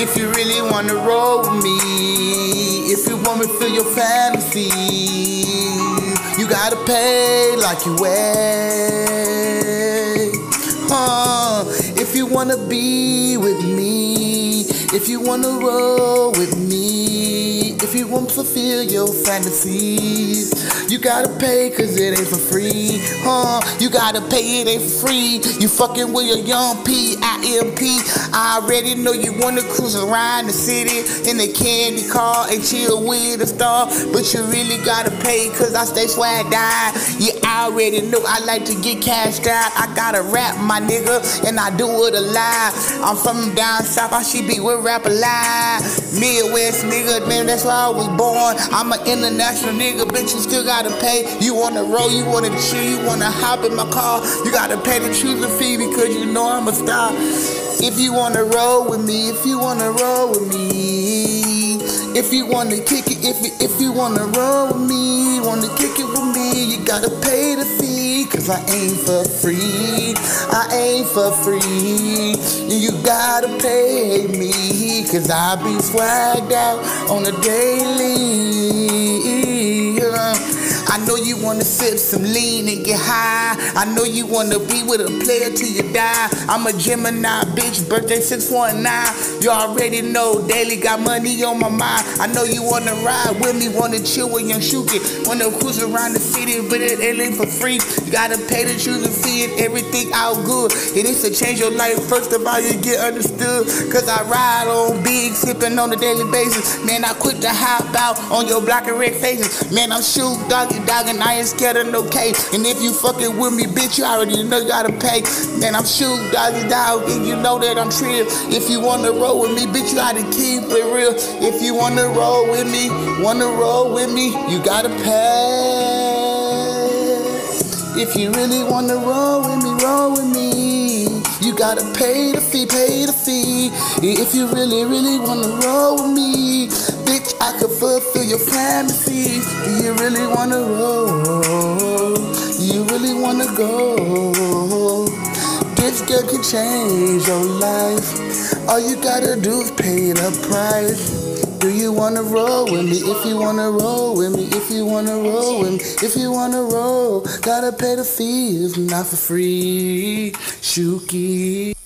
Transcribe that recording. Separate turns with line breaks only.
If you really wanna roll with me, if you want me to feel your fantasy, you gotta pay like you weigh. Huh? If you wanna be with me, if you wanna roll with me, if you want to fulfill your fantasies, you gotta pay cause it ain't for free. Huh? You gotta pay, it ain't for free. You fucking with your young P, I M P. I already know you wanna cruise around the city in a candy car and chill with a star. But you really gotta pay cause I stay swag down. You already know I like to get cashed out. I gotta rap my nigga and I do it a lot. I'm from down south, I should be with Rap-A-Lot. Midwest nigga, man, that's I was born. I'm an international nigga, bitch, you still gotta pay. You wanna roll, you wanna chill, you wanna hop in my car. You gotta pay the choosing fee because you know I'm a star. If you wanna roll with me, if you wanna roll with me, if you wanna kick it, if you, if you wanna roll with me, wanna kick it with me, you gotta pay cause I ain't for free, I ain't for free, you gotta pay me, cause I be swagged out on a daily. I know you wanna sip some lean and get high. I know you wanna be with a player till you die. I'm a Gemini bitch, birthday 619. You already know daily got money on my mind. I know you wanna ride with me, wanna chill with young Shuki. Wanna cruise around the city, but it ain't for free. You gotta pay the choosing fee and everything out good. It It is to change your life. First of all, you get understood. Cause I ride on big, sipping on a daily basis. Man, I quit to hop out on your black and red faces. Man, I'm Snoop Doggy Dogg and I ain't scared of no case. And if you fucking with me, bitch, you already know you gotta pay. Man, I'm Snoop Doggy Dogg and you know that I'm trill. If you wanna roll with me, bitch, you gotta keep it real. If you wanna roll with me, wanna roll with me, you gotta pay. If you really wanna roll with me, roll with me. You gotta pay the fee, pay the fee. If you really, really wanna roll with me, bitch, I could fulfill your fantasies. Do you really wanna roll? Go? This girl can change your life. All you gotta do is pay the price. Do you wanna roll with me? If you wanna roll with me, if you wanna roll with me, if you wanna roll, gotta pay the fee. It's not for free. Shuki.